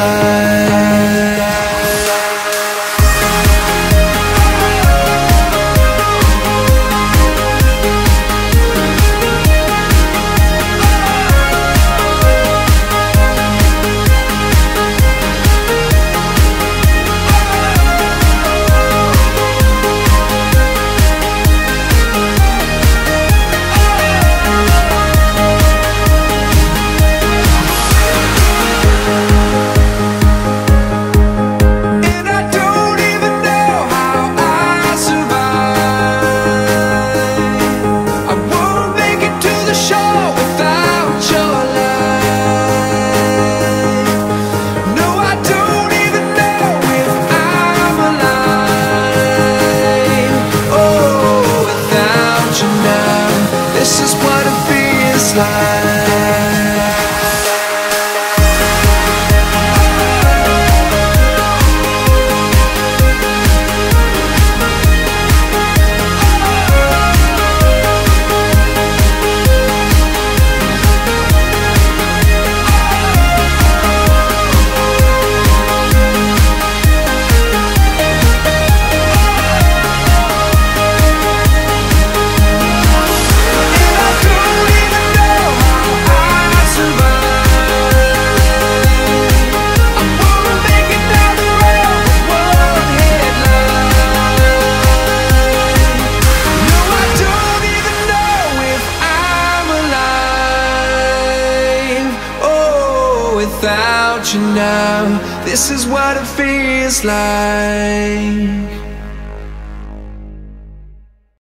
fly without you now. This is what it feels like.